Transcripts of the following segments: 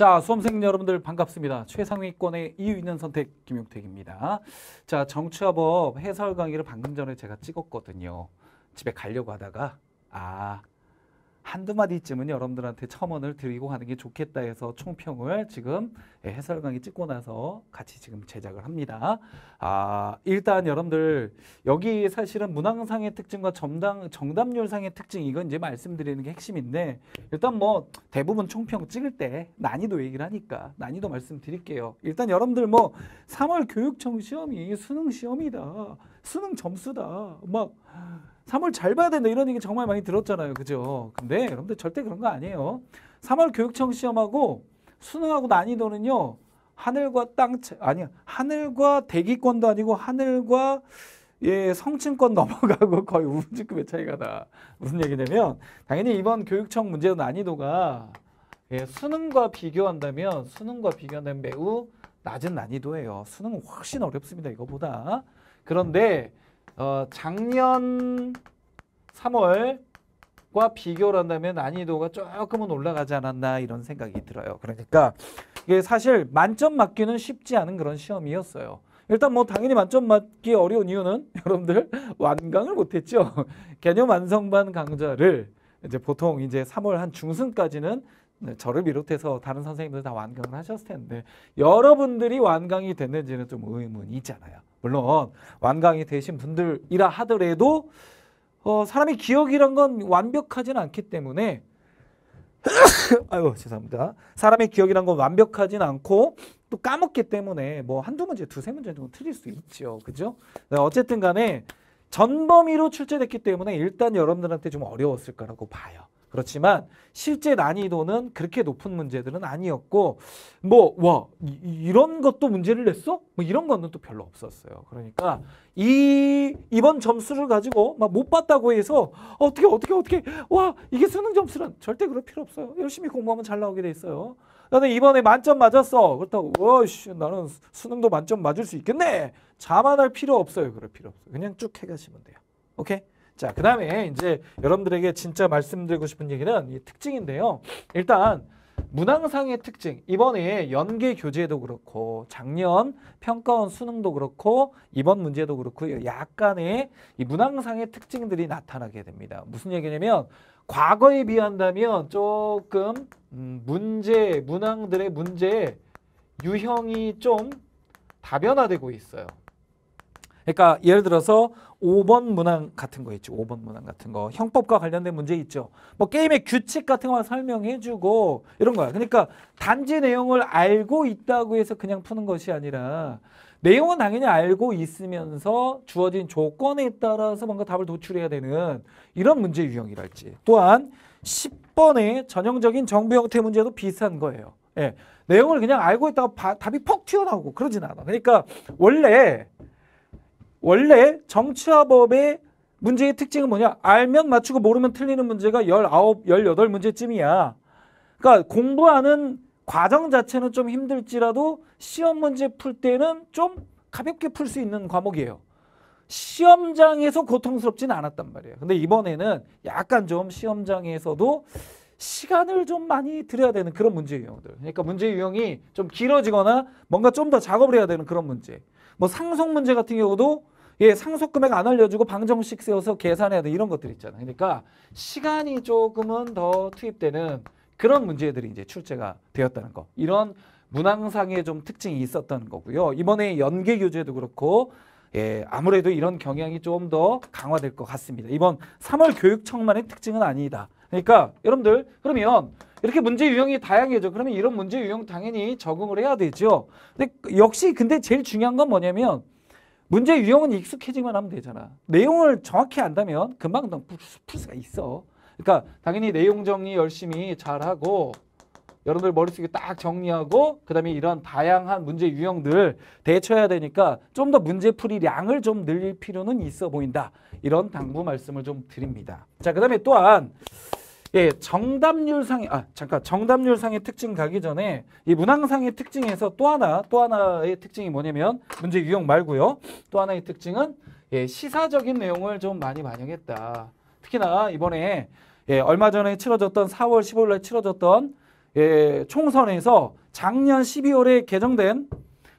자, 수험생 여러분들 반갑습니다. 최상위권의 이유 있는 선택 김용택입니다. 자, 정치화법 해설 강의를 방금 전에 제가 찍었거든요. 집에 가려고 하다가 아, 한두 마디쯤은 여러분들한테 첨언을 드리고 가는 게 좋겠다 해서 총평을 지금 예, 해설 강의 찍고 나서 같이 지금 제작을 합니다. 아, 일단 여러분들 여기 사실은 문항상의 특징과 정당, 정답률상의 특징 이건 이제 말씀드리는 게 핵심인데 일단 뭐 대부분 총평 찍을 때 난이도 얘기를 하니까 난이도 말씀드릴게요. 일단 여러분들 뭐 3월 교육청 시험이 수능 시험이다. 수능 점수다. 막 3월 잘 봐야 된다 이런 얘기 정말 많이 들었잖아요. 그죠? 근데 여러분들 절대 그런 거 아니에요. 3월 교육청 시험하고 수능하고 난이도는요. 하늘과 땅 차- 아니 하늘과 대기권도 아니고 하늘과 예, 성층권 넘어가고 거의 우주급의 차이가 나. 무슨 얘기냐면 당연히 이번 교육청 문제 난이도가 예, 수능과 비교한다면 수능과 비교한다면 매우 낮은 난이도예요. 수능은 훨씬 어렵습니다. 이거보다. 그런데 어, 작년 3월과 비교를 한다면 난이도가 조금은 올라가지 않았나 이런 생각이 들어요. 그러니까 이게 사실 만점 맞기는 쉽지 않은 그런 시험이었어요. 일단 뭐 당연히 만점 맞기 어려운 이유는 여러분들 완강을 못했죠. 개념 완성반 강좌를 이제 보통 이제 3월 한 중순까지는 네, 저를 비롯해서 다른 선생님들 다 완강을 하셨을 텐데 여러분들이 완강이 됐는지는 좀 의문이 있잖아요. 물론 완강이 되신 분들이라 하더라도 어, 사람의 기억이란 건 완벽하지는 않기 때문에 아유 죄송합니다. 사람의 기억이란 건 완벽하진 않고 또 까먹기 때문에 뭐 한두 문제, 두세 문제 정도 틀릴 수 있죠. 그죠? 네, 어쨌든 간에 전범위로 출제됐기 때문에 일단 여러분들한테 좀 어려웠을 거라고 봐요. 그렇지만 실제 난이도는 그렇게 높은 문제들은 아니었고 뭐 와 이런 것도 문제를 냈어? 뭐 이런 거는 또 별로 없었어요. 그러니까 이 이번 점수를 가지고 막 못 봤다고 해서 어떻게 어떻게 어떻게 와 이게 수능 점수란 절대 그럴 필요 없어요. 열심히 공부하면 잘 나오게 돼 있어요. 나는 이번에 만점 맞았어. 그렇다고 어씨 나는 수능도 만점 맞을 수 있겠네. 자만할 필요 없어요. 그럴 필요 없어요. 그냥 쭉 해가시면 돼요. 오케이? 자, 그 다음에 이제 여러분들에게 진짜 말씀드리고 싶은 얘기는 이 특징인데요. 일단 문항상의 특징 이번에 연계 교재도 그렇고 작년 평가원 수능도 그렇고 이번 문제도 그렇고 약간의 이 문항상의 특징들이 나타나게 됩니다. 무슨 얘기냐면 과거에 비한다면 조금 음, 문제 문항들의 문제 유형이 좀 다변화되고 있어요. 그러니까 예를 들어서 5번 문항 같은 거 있죠. 5번 문항 같은 거. 형법과 관련된 문제 있죠. 뭐 게임의 규칙 같은 거 설명해 주고 이런 거야. 그러니까 단지 내용을 알고 있다고 해서 그냥 푸는 것이 아니라 내용은 당연히 알고 있으면서 주어진 조건에 따라서 뭔가 답을 도출해야 되는 이런 문제 유형이랄지. 또한 10번의 전형적인 정부 형태 문제도 비슷한 거예요. 예. 내용을 그냥 알고 있다가 바- 답이 퍽 튀어나오고 그러진 않아. 그러니까 원래 원래 정치와 법의 문제의 특징은 뭐냐? 알면 맞추고 모르면 틀리는 문제가 19, 18문제쯤이야. 그러니까 공부하는 과정 자체는 좀 힘들지라도 시험 문제 풀 때는 좀 가볍게 풀 수 있는 과목이에요. 시험장에서 고통스럽진 않았단 말이에요. 근데 이번에는 약간 좀 시험장에서도 시간을 좀 많이 들여야 되는 그런 문제 유형들. 그러니까 문제 유형이 좀 길어지거나 뭔가 좀 더 작업을 해야 되는 그런 문제. 뭐 상속 문제 같은 경우도 예, 상속 금액 안 알려주고 방정식 세워서 계산해야 돼 이런 것들 있잖아요. 그러니까 시간이 조금은 더 투입되는 그런 문제들이 이제 출제가 되었다는 거. 이런 문항상의 좀 특징이 있었던 거고요. 이번에 연계 교재도 그렇고 예, 아무래도 이런 경향이 좀 더 강화될 것 같습니다. 이번 3월 교육청만의 특징은 아니다. 그러니까 여러분들 그러면 이렇게 문제 유형이 다양해져. 그러면 이런 문제 유형 당연히 적응을 해야 되죠. 근데 역시 근데 제일 중요한 건 뭐냐면 문제 유형은 익숙해지기만 하면 되잖아. 내용을 정확히 안다면 금방 풀, 수- 풀 수가 있어. 그러니까 당연히 내용 정리 열심히 잘하고 여러분들 머릿속에 딱 정리하고 그다음에 이런 다양한 문제 유형들 대처해야 되니까 좀 더 문제풀이량을 좀 늘릴 필요는 있어 보인다. 이런 당부 말씀을 좀 드립니다. 자, 그다음에 또한 예, 정답률상의 아 잠깐 정답률상의 특징 가기 전에 이 문항상의 특징에서 또 하나 또 하나의 특징이 뭐냐면 문제 유형 말고요. 또 하나의 특징은 예, 시사적인 내용을 좀 많이 반영했다. 특히나 이번에 예, 얼마 전에 치러졌던 4월 15일 날 치러졌던 예, 총선에서 작년 12월에 개정된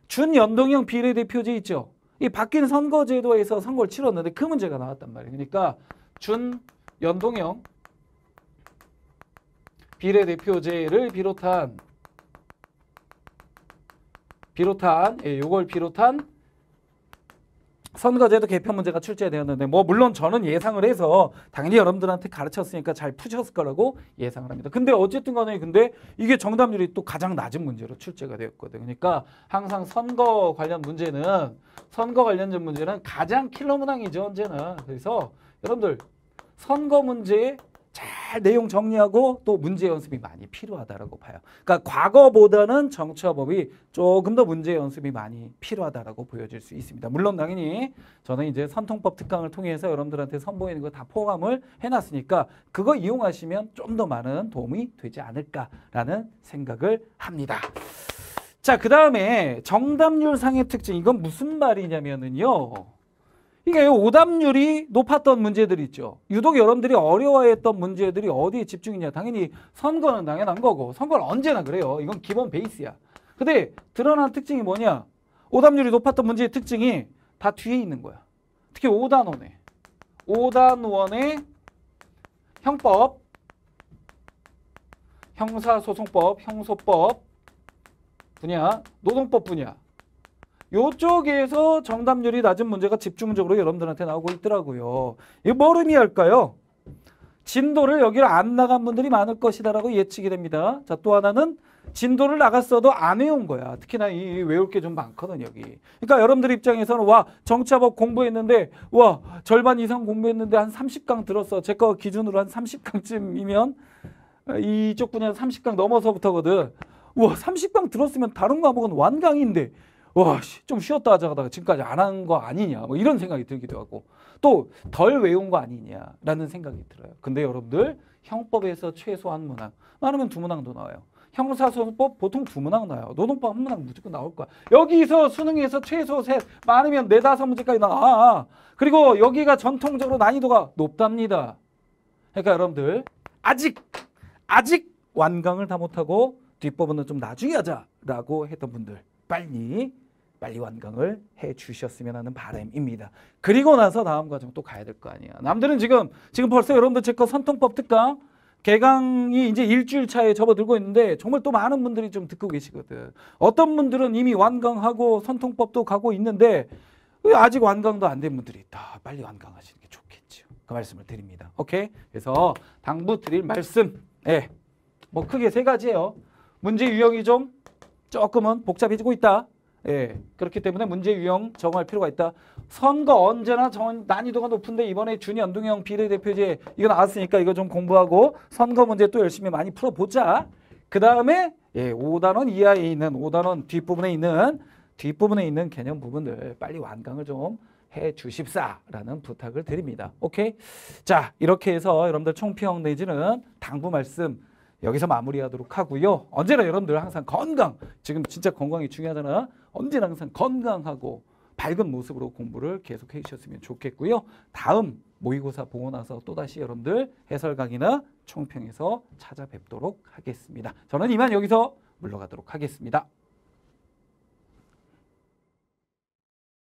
준연동형 비례대표제 있죠. 이 바뀐 선거제도에서 선거를 치렀는데 그 문제가 나왔단 말이에요. 그러니까 준연동형 비례대표제를 비롯한 비롯한 예, 요걸 비롯한 선거제도 개편 문제가 출제되었는데 뭐 물론 저는 예상을 해서 당연히 여러분들한테 가르쳤으니까 잘 푸셨을 거라고 예상을 합니다. 근데 어쨌든 간에 근데 이게 정답률이 또 가장 낮은 문제로 출제가 되었거든요. 그러니까 항상 선거 관련 문제는 선거 관련된 문제는 가장 킬러 문항이죠, 언제나. 그래서 여러분들 선거 문제에 잘 내용 정리하고 또 문제 연습이 많이 필요하다라고 봐요. 그러니까 과거보다는 정치화법이 조금 더 문제 연습이 많이 필요하다라고 보여질 수 있습니다. 물론 당연히 저는 이제 선통법 특강을 통해서 여러분들한테 선보이는 거 다 포함을 해놨으니까 그거 이용하시면 좀 더 많은 도움이 되지 않을까라는 생각을 합니다. 자, 그 다음에 정답률 상의 특징 이건 무슨 말이냐면은요. 이게 오답률이 높았던 문제들 있죠. 유독 여러분들이 어려워했던 문제들이 어디에 집중이냐. 당연히 선거는 당연한 거고 선거는 언제나 그래요. 이건 기본 베이스야. 근데 드러난 특징이 뭐냐. 오답률이 높았던 문제의 특징이 다 뒤에 있는 거야. 특히 5단원에 5단원의 형법, 형사소송법, 형소법 분야, 노동법 분야 요쪽에서 정답률이 낮은 문제가 집중적으로 여러분들한테 나오고 있더라고요. 이거 뭘 의미할까요? 진도를 여기를 안 나간 분들이 많을 것이다라고 예측이 됩니다. 자, 또 하나는 진도를 나갔어도 안 외운 거야. 특히나 이 외울 게 좀 많거든, 여기. 그러니까 여러분들 입장에서는 와, 정치법 공부했는데 와, 절반 이상 공부했는데 한 30강 들었어. 제 거 기준으로 한 30강쯤이면 이쪽 분야 30강 넘어서부터거든. 와, 30강 들었으면 다른 과목은 완강인데 와, 씨, 좀 쉬었다 하자 하다가 지금까지 안 한 거 아니냐. 뭐 이런 생각이 들기도 하고 또 덜 외운 거 아니냐라는 생각이 들어요. 근데 여러분들 형법에서 최소 한 문항, 많으면 두 문항도 나와요. 형사소송법 보통 두 문항 나와요. 노동법 한 문항 무조건 나올 거야. 여기서 수능에서 최소 셋, 많으면 네 다섯 문제까지 나와. 그리고 여기가 전통적으로 난이도가 높답니다. 그러니까 여러분들 아직 아직 완강을 다 못하고 뒷부분은 좀 나중에 하자라고 했던 분들 빨리 빨리 완강을 해 주셨으면 하는 바람입니다. 그리고 나서 다음 과정 또 가야 될 거 아니야. 남들은 지금 지금 벌써 여러분들 제거 선통법 특강 개강이 이제 일주일 차에 접어들고 있는데 정말 또 많은 분들이 좀 듣고 계시거든. 어떤 분들은 이미 완강하고 선통법도 가고 있는데 왜 아직 완강도 안 된 분들이 있다. 빨리 완강하시는 게 좋겠죠. 그 말씀을 드립니다. 오케이? 그래서 당부 드릴 말씀. 예. 뭐 크게 세 가지예요. 문제 유형이 좀 조금은 복잡해지고 있다. 예, 그렇기 때문에 문제 유형 정할 필요가 있다. 선거 언제나 정, 난이도가 높은데 이번에 준연동형 비례대표제 이거 나왔으니까 이거 좀 공부하고 선거 문제 또 열심히 많이 풀어보자. 그 다음에 예, 5단원 이하에 있는 5단원 뒷부분에 있는 뒷부분에 있는 개념 부분들 빨리 완강을 좀 해 주십사라는 부탁을 드립니다. 오케이? 자, 이렇게 해서 여러분들 총평 내지는 당부 말씀 여기서 마무리하도록 하고요. 언제나 여러분들 항상 건강, 지금 진짜 건강이 중요하잖아. 언제나 항상 건강하고 밝은 모습으로 공부를 계속해 주셨으면 좋겠고요. 다음 모의고사 보고 나서 또다시 여러분들 해설 강의나 총평에서 찾아뵙도록 하겠습니다. 저는 이만 여기서 물러가도록 하겠습니다.